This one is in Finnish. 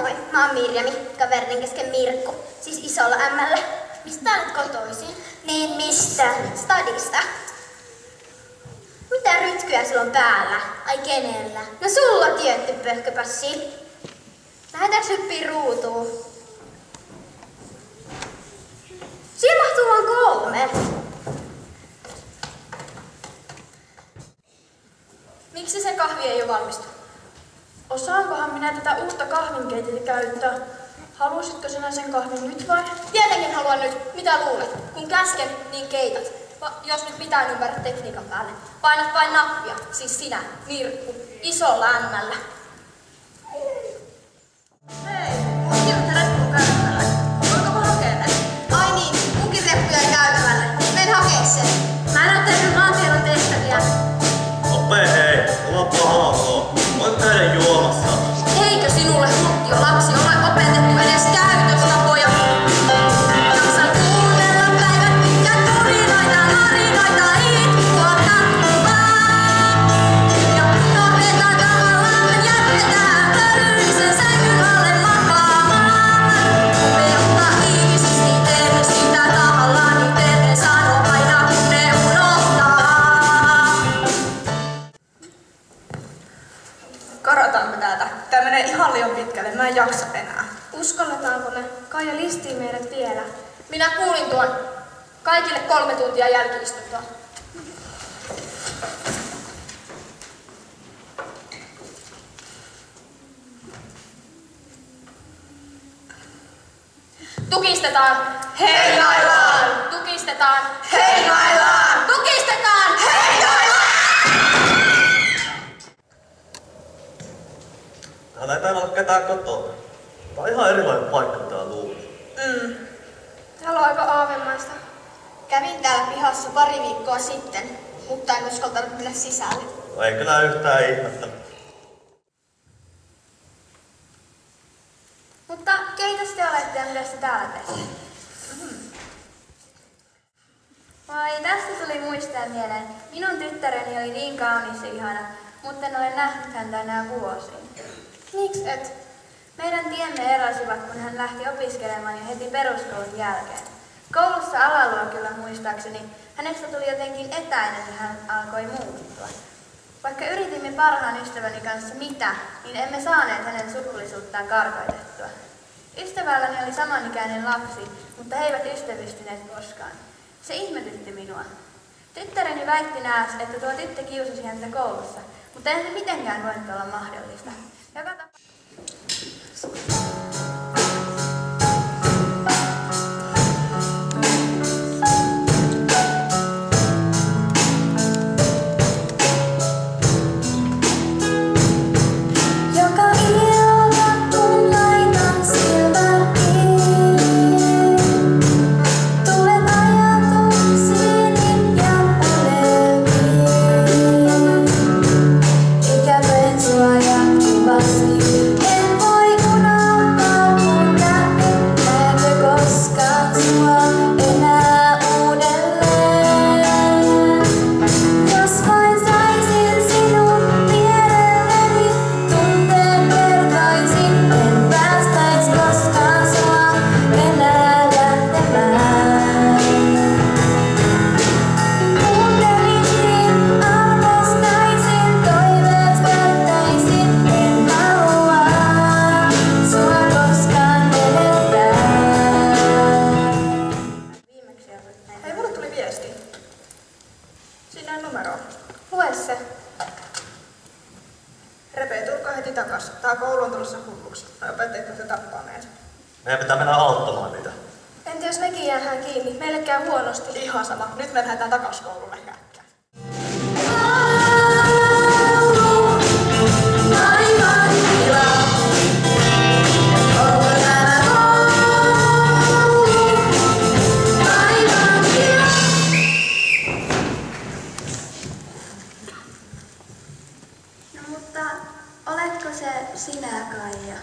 Moi, mä oon Mirjami, kaverin kesken Mirkku, siis isolla ämmällä. Mistä olet kotoisin? Niin mistä? Stadista. Mitä rytkyä sulla on päällä? Ai kenellä? No sulla tietty pöhköpassi. Lähdetäänkö hyppiin ruutuun? Siinä mahtuu vaan kolme. Miksi se kahvi ei ole valmistu? Osaankohan minä tätä uutta kahvinkeitintä käyttää? Halusitko sinä sen kahvin nyt vai? Tietenkin haluan nyt. Mitä luulet? Kun käsken, niin keitat. Va- jos nyt mitään ymmärrät tekniikan päälle. Painat vain nappia, siis sinä, Mirkku, isolla ämmällä. Jaksa enää. Uskalletaanko me? Kaija listii meidät vielä. Minä kuulin tuon. Kaikille kolme tuntia jälkiistuntoa. Tukistetaan. Heinaillaan! Tukistetaan. Heinaillaan! Tukistetaan. Täällä ei täällä ole ketään kotona. Tää on ihan erilainen paikka mitä luulin. Täällä on aika aavemaista. Kävin täällä pihassa pari viikkoa sitten, mutta en uskaltanut mennä sisälle. No ei kyllä yhtään ihmettä. Mutta keitäs te olette ja mitä te täällä teette? Vai tästä tuli muistaa mieleen. Minun tyttäreni oli niin kaunis ja ihana, mutta en ole nähnyt häntä enää vuosiin. Miksi et? Meidän tiemme erosivat, kun hän lähti opiskelemaan jo heti peruskoulun jälkeen. Koulussa alaluokilla muistaakseni hänestä tuli jotenkin etäinen ja hän alkoi muuttua. Vaikka yritimme parhaan ystäväni kanssa mitä, niin emme saaneet hänen sukullisuuttaan karkoitettua. Ystävälläni oli samanikäinen lapsi, mutta he eivät ystävystyneet koskaan. Se ihmetytti minua. Tyttäreni väitti nääs, että tuo tyttö kiusasi häntä koulussa, mutta eihän se mitenkään voinut olla mahdollista. Joka jatkuvasti, en Meidän pitää mennä auttamaan niitä. Entä jos mekin jäädään kiinni? Meille käy huonosti. Ihan sama. Nyt me lähdetään takas koululle. No mutta oletko se sinä, Kaija?